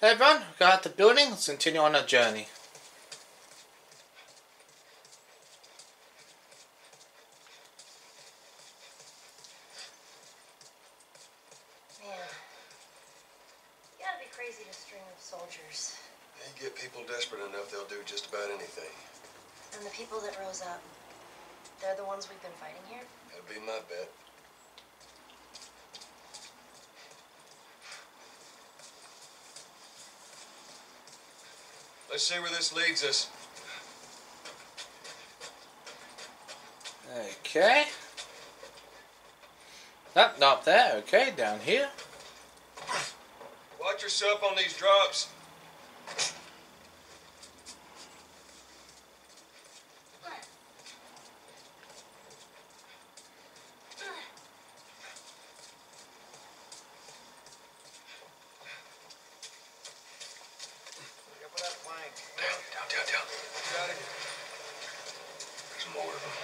Hey everyone, we got out the building, let's continue on our journey. Man, you gotta be crazy to string up soldiers. You get people desperate enough, they'll do just about anything. And the people that rose up, they're the ones we've been fighting here? That'd be my bet. Let's see where this leads us. Okay. Not, not there, okay, down here. Watch yourself on these drops. Look up for that plank. Down, down, down, down. Got it? There's more of them.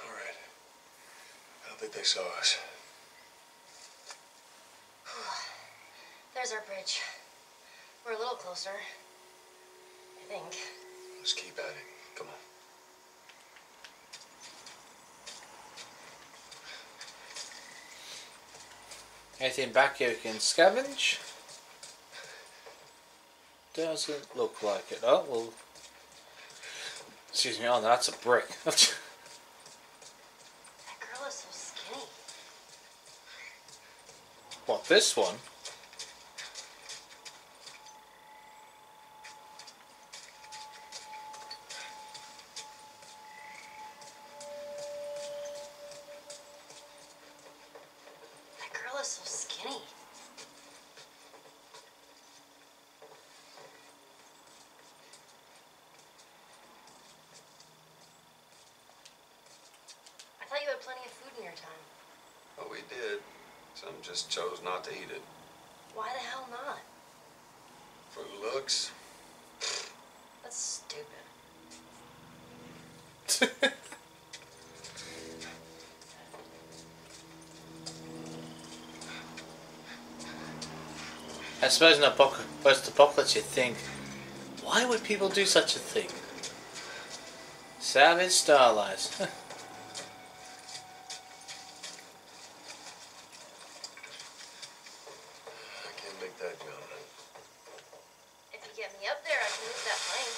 All right. I they saw us. There's our bridge. We're a little closer. I think. Let's keep at it. Come on. Anything back here we can scavenge? Doesn't look like it. Oh, well. Excuse me, oh, that's a brick. That girl is so skinny. what, this one? That girl is so skinny. I thought you had plenty of food in your time. Well, we did. Some just chose not to eat it. Why the hell not? For looks. That's stupid. I suppose in a post apocalypse you'd think, why would people do such a thing? Savage Starlight. I can't make that jump. If you get me up there, I can move that plank.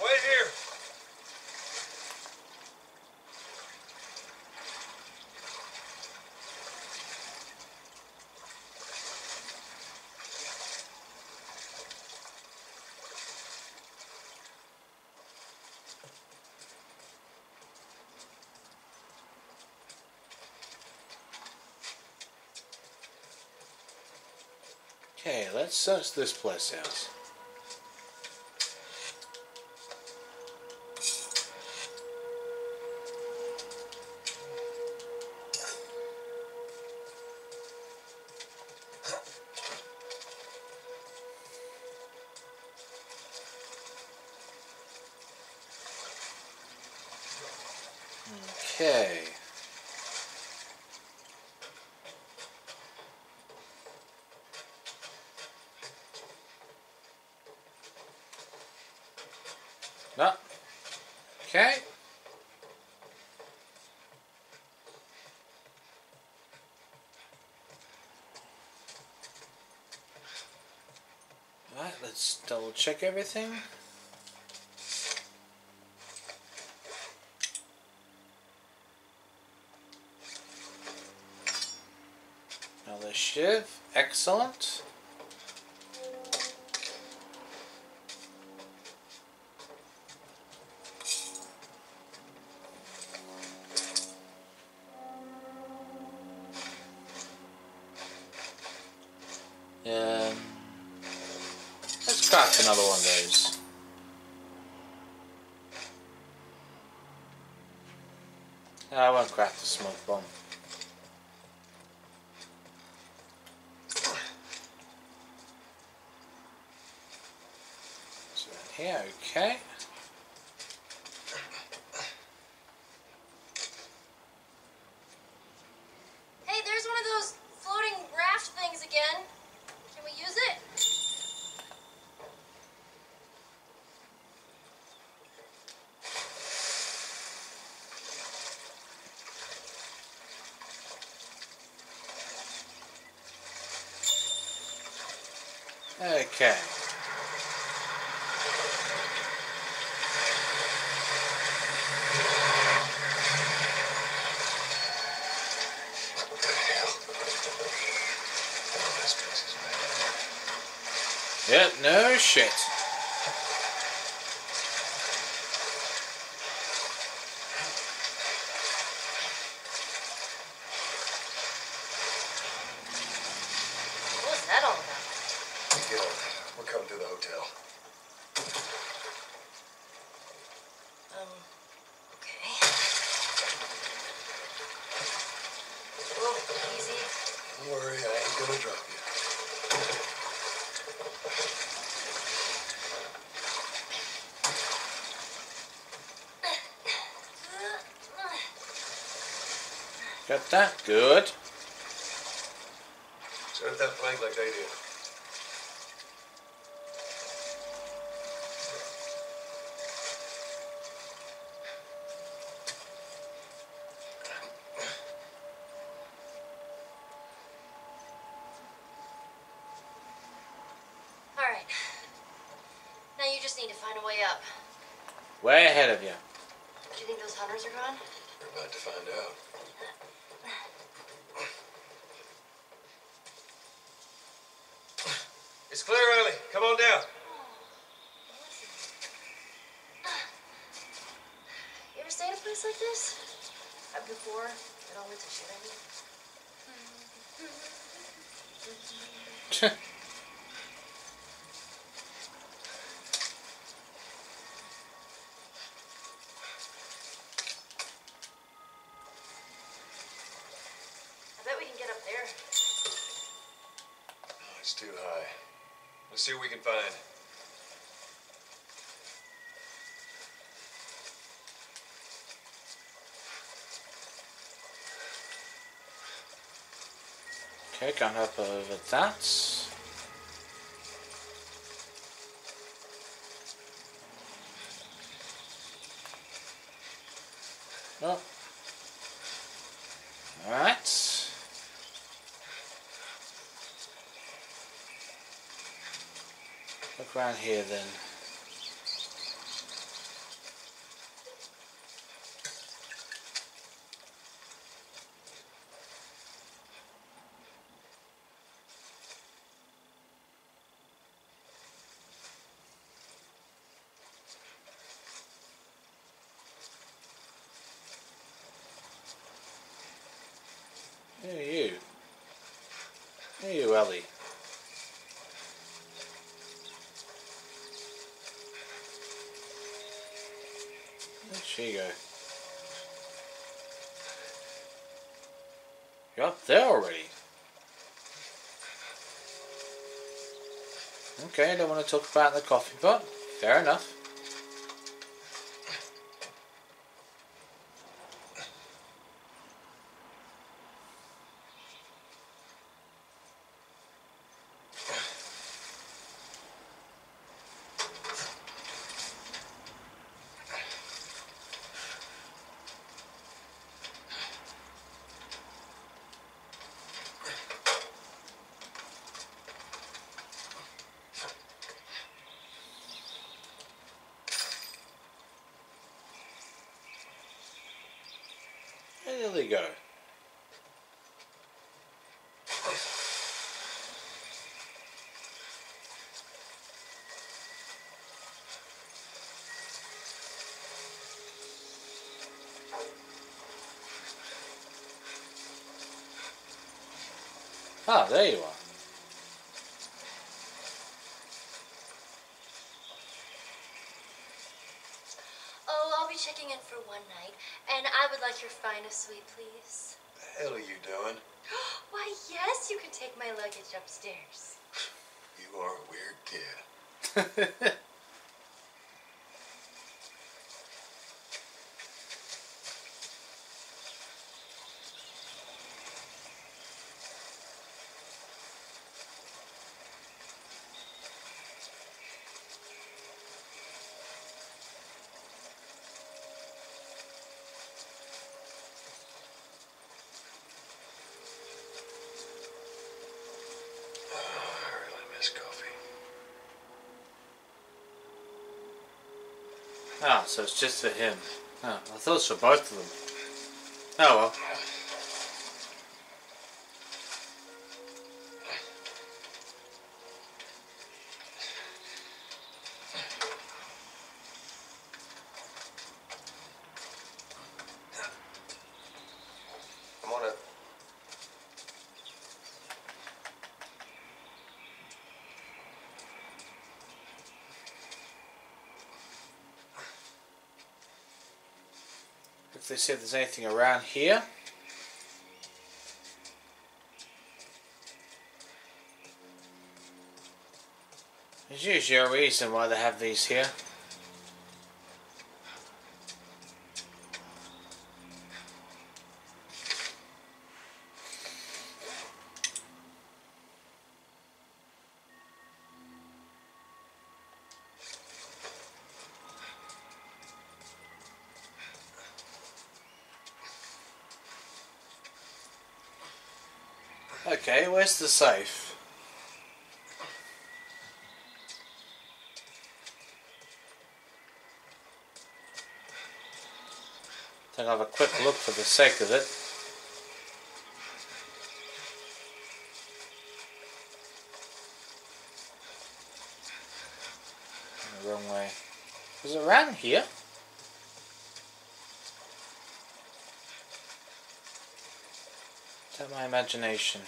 Wait here. okay, let's this place out. Okay. No. Okay. Right, let's double check everything. Another shiv, excellent. Craft another one of those. Ah, I won't craft a smoke bomb. here, okay. Hey, there's one of those floating raft things again. Can we use it? Okay. What the hell? Oh, this place is bad. Yep, no shit. What was that all about? Get on. We're coming to the hotel. Um, okay. Whoa, easy. Don't worry, I ain't gonna drop you. Got that? Good. Set that plank like they did. All right. Now you just need to find a way up. Way ahead of you. Do you think those hunters are gone? We're about to find out. It's clear, Riley. Come on down. You ever stay in a place like this? I've before. It all went to shit, I mean. I bet we can get up there. No, it's too high. Let's see what we can find. Okay, going up over that. Oh. Alright. Look around here then. Hey, you. Ellie. Where'd she go? You're up there already. Okay, I don't want to talk about the coffee pot. Fair enough. There they go. Ah, there you are. Oh, I'll be checking in for one night, and I would like your finest suite, please. The hell are you doing? Why, yes, you can take my luggage upstairs. You are a weird kid. Ah, so it's just for him. Oh, I thought it was for both of them. Oh well. They see if there's anything around here. There's usually a reason why they have these here. Where's the safe? Think I'll have a quick look for the sake of it. The wrong way. Is it around here? Is that my imagination?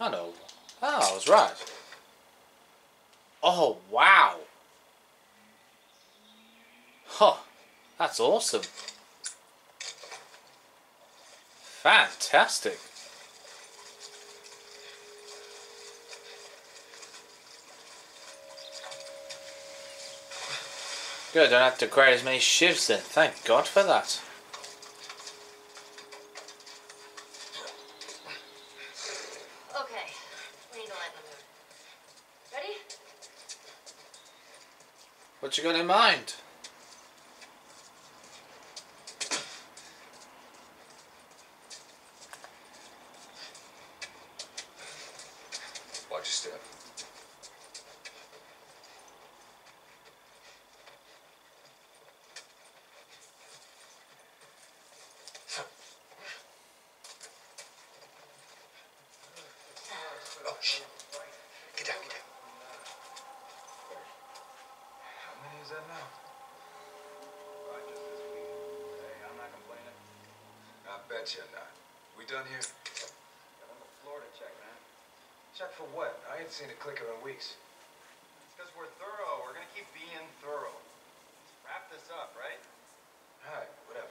Oh know. Oh, I was right. Oh, wow. Huh. That's awesome. Fantastic. Good, I don't have to create as many shivs then. Thank God for that. Okay, we need to lighten the mood. Ready? What you got in mind? Watch your step. Oh, shit. Get down, get down. How many is that now? Right, just this week. Hey, I'm not complaining. I bet you're not. We done here? Got on the floor to check, man. Check for what? I ain't seen a clicker in weeks. It's because we're thorough. We're gonna keep being thorough. Let's wrap this up, right? All right, whatever.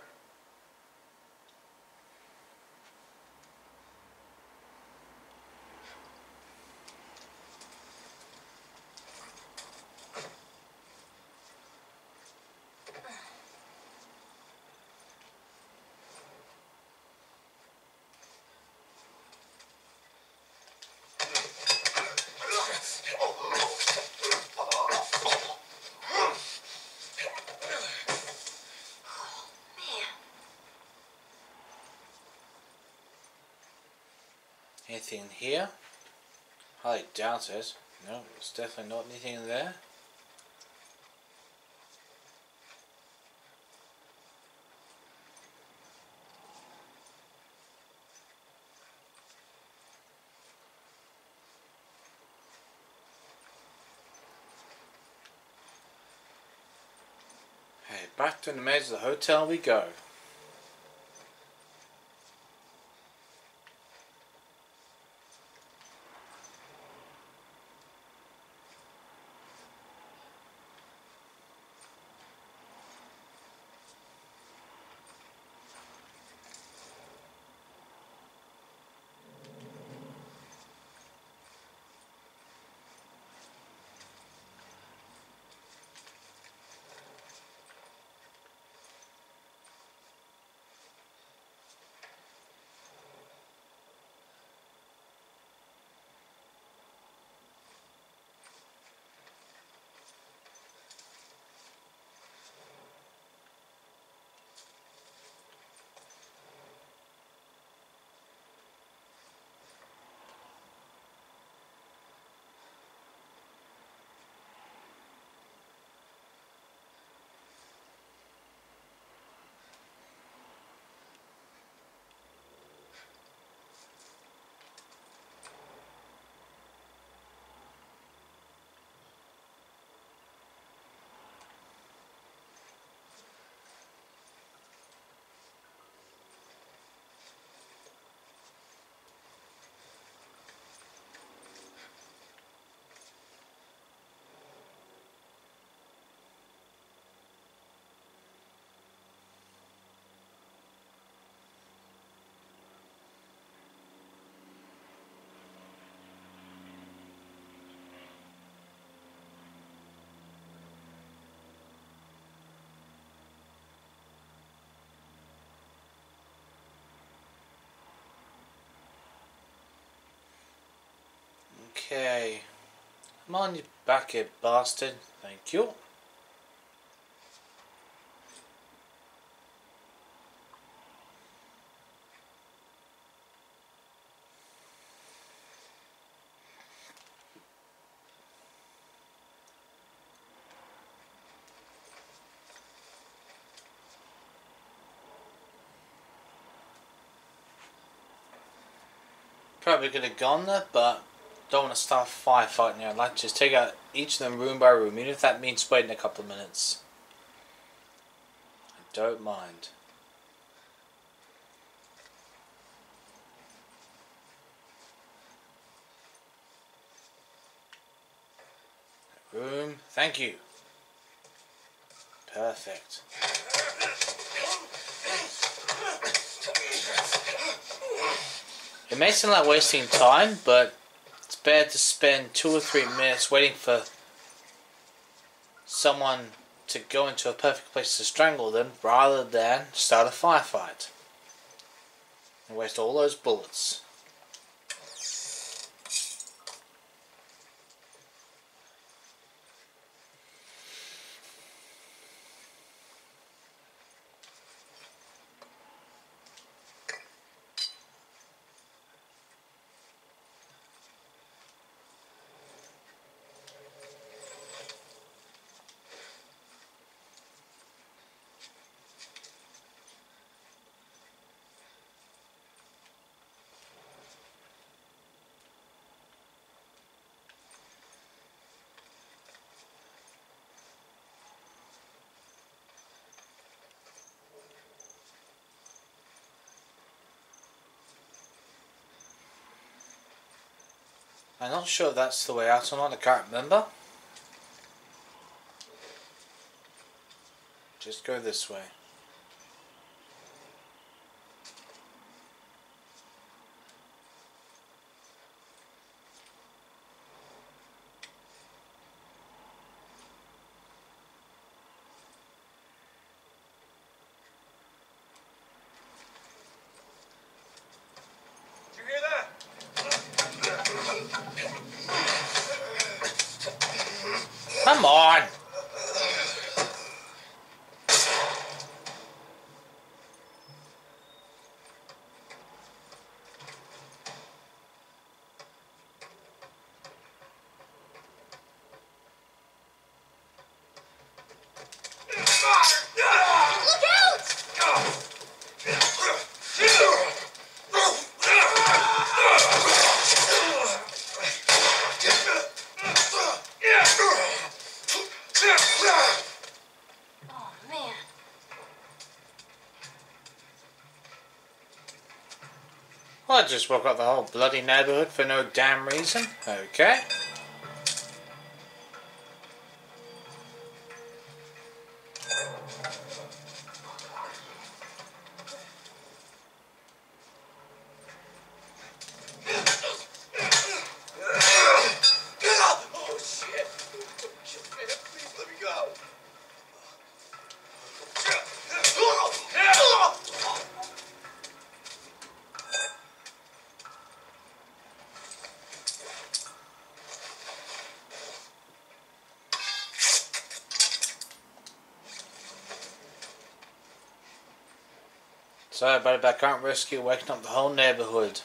Man, Anything in here? I doubt it. No, there's definitely not anything in there. Hey, back to the maze of the hotel we go. Okay. Come on, you back, here, bastard. Thank you. Probably could have gone there, but don't want to start. I'd like to just take out each of them room by room, even if that means waiting a couple of minutes. I don't mind. Room, thank you. Perfect. It may seem like wasting time, but better to spend two or three minutes waiting for someone to go into a perfect place to strangle them rather than start a firefight and waste all those bullets. I'm not sure that's the way out or not, I can't remember. Just go this way. Come on! Look out! Oh, man. Well, I just woke up the whole bloody neighborhood for no damn reason. Okay. Sorry about it, but I can't risk you waking up the whole neighborhood.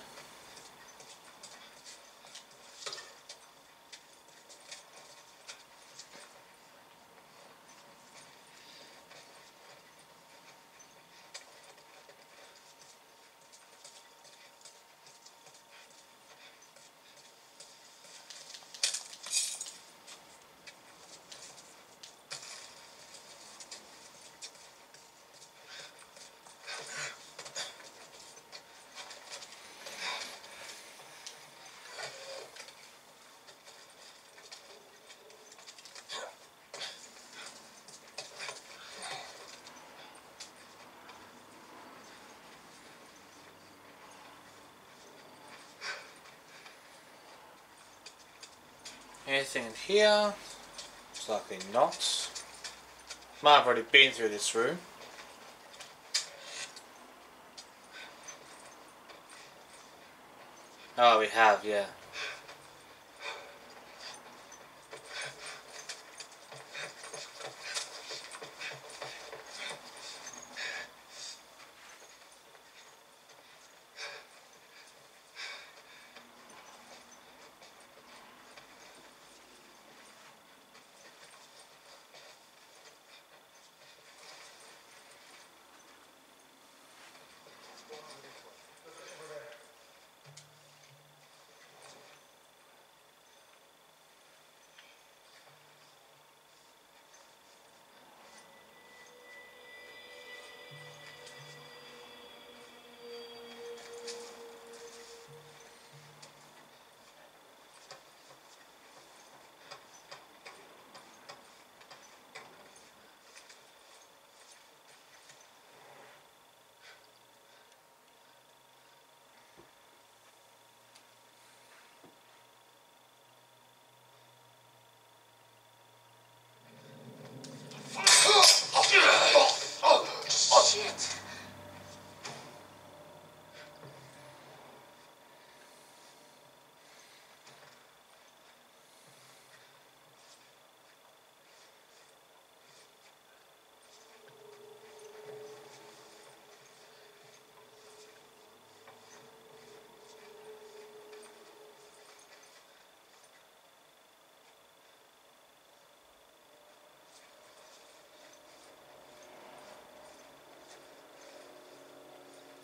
Anything in here? It's likely not. Might have already been through this room. Oh, we have, yeah.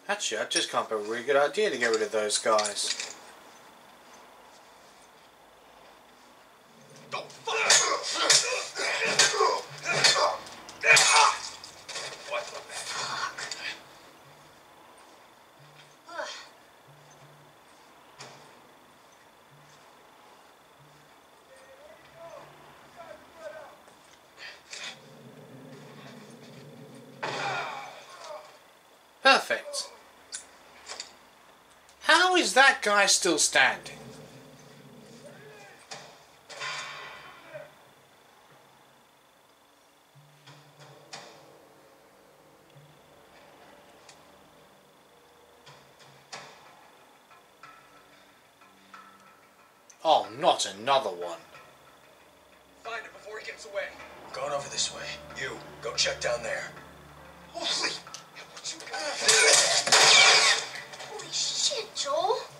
Actually, I just up with a really good idea to get rid of those guys. What the Ugh. Perfect. How is that guy still standing? Oh, not another one. Find him before he gets away. Going over this way. You, go check down there. Holy! What you Holy shit,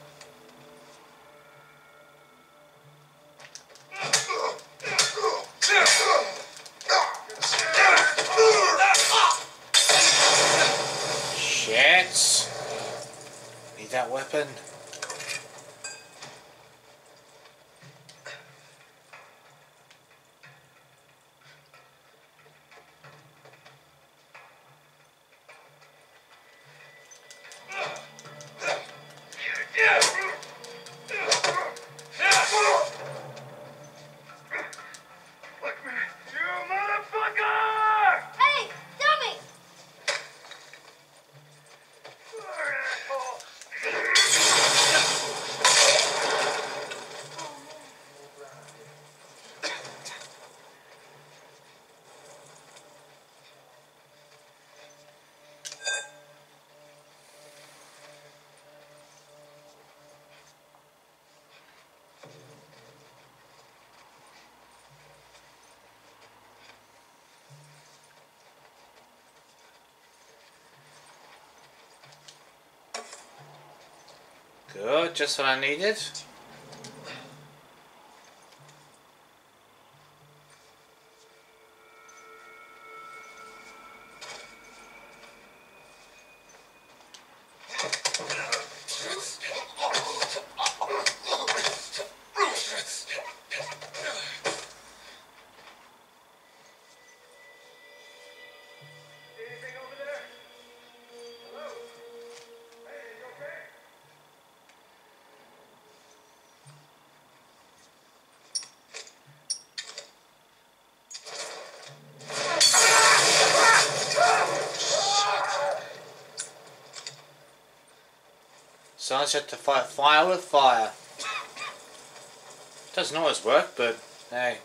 Good, just what I needed. Someone's had to fight fire with fire. Doesn't always work, but hey.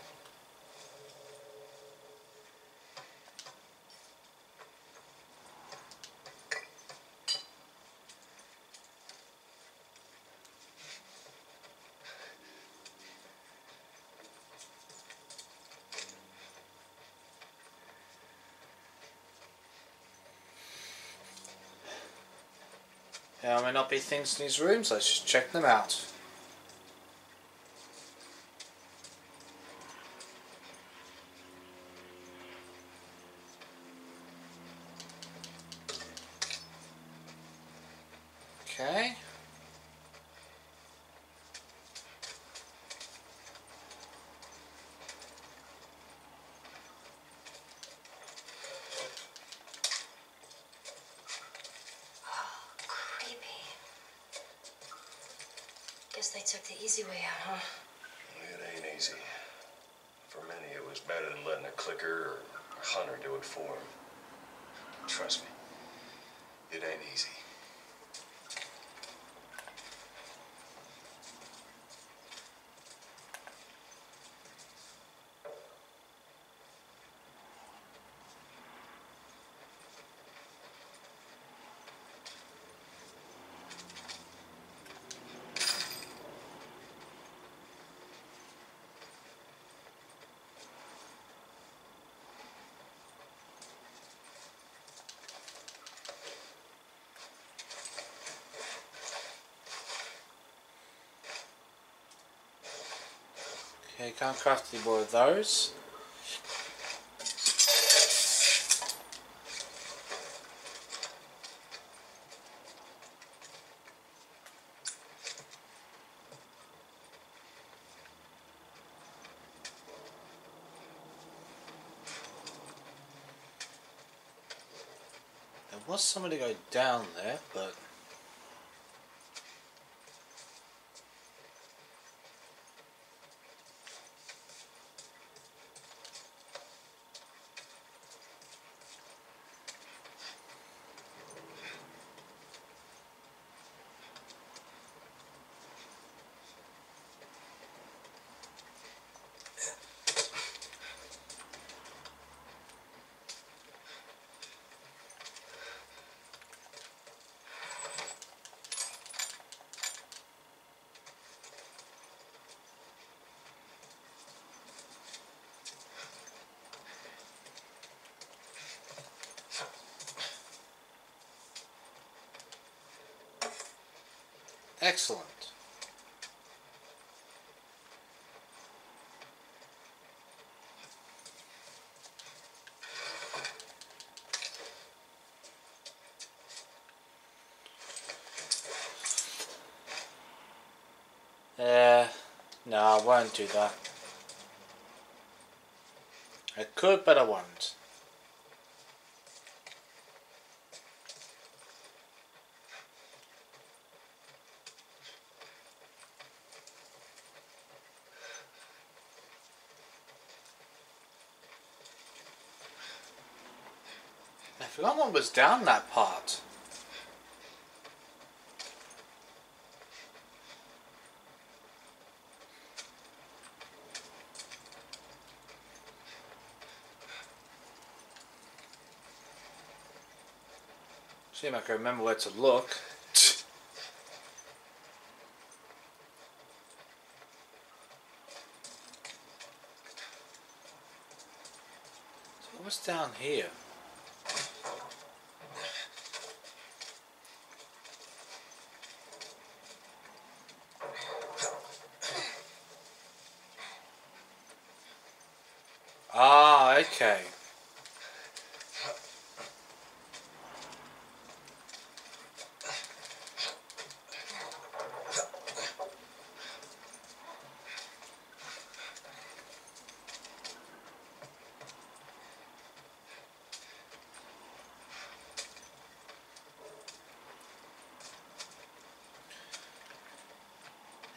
There may not be things in these rooms, let's just check them out. Okay. Creepy. Guess they took the easy way out, huh? It ain't easy. For many, it was better than letting a clicker or a hunter do it for them. Trust me, it ain't easy. Okay, can't craft any more of those. was somebody go down there, but excellent. Uh, no, I won't do that. I could, but I won't. What was down that part. See if I can remember where to look. What's down here? Ah, okay.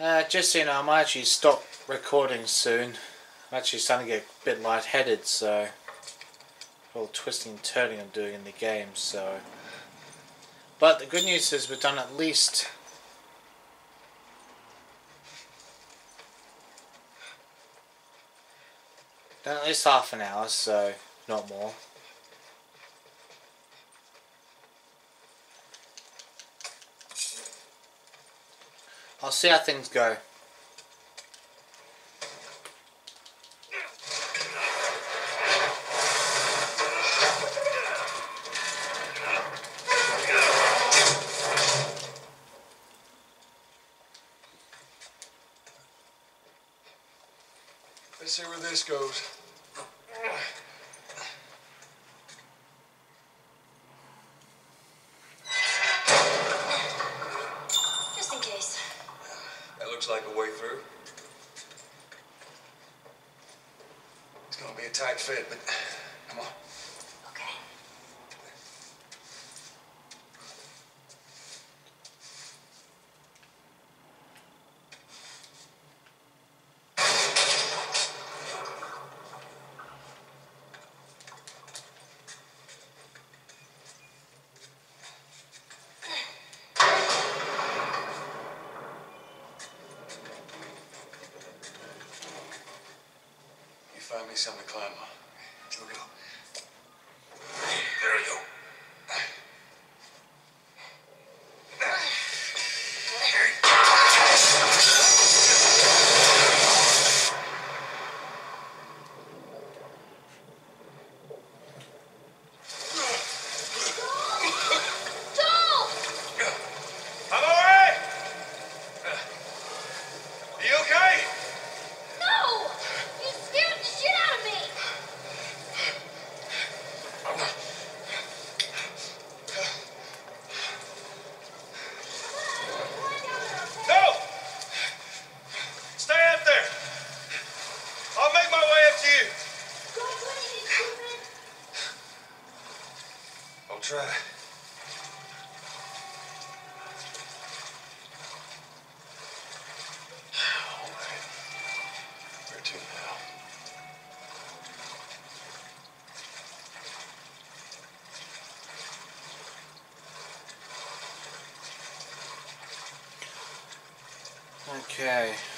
Uh, just so you know, I might actually stop recording soon. I'm actually starting to get a bit lightheaded, so all twisting and turning I'm doing in the game, so. But the good news is we've done at least done at least half an hour, so not more. See how things go. Let's see where this goes. It's gonna be a tight fit, but come on. Okay. You find me something to climb on. Here we go. There we go. Joel! I'm all right. You okay? No! You scared the shit out of me! Okay.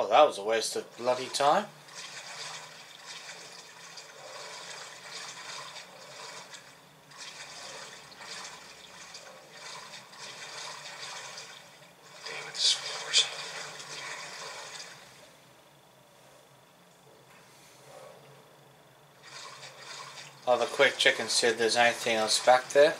Oh, that was a waste of bloody time. Damn it, this. I'll have a quick check and see if there's anything else back there.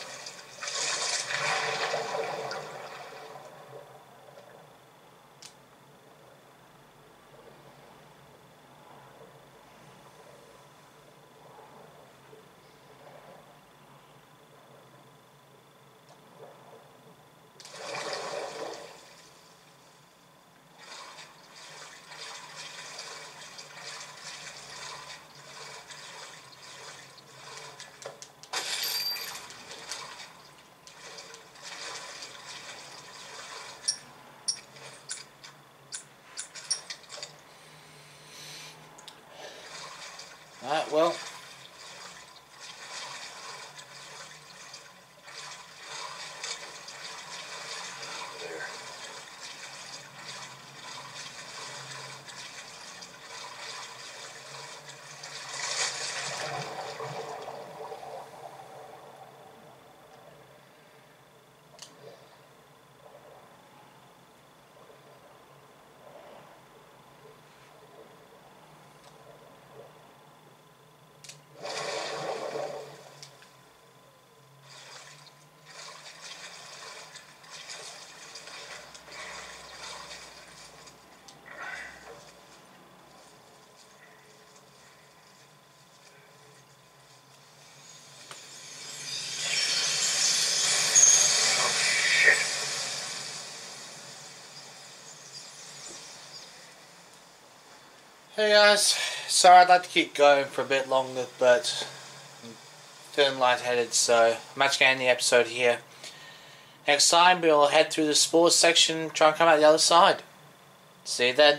Hey guys, sorry I'd like to keep going for a bit longer, but I'm feeling lightheaded, so I'm actually going to end the episode here. Next time we'll head through the sports section, try and come out the other side. See you then.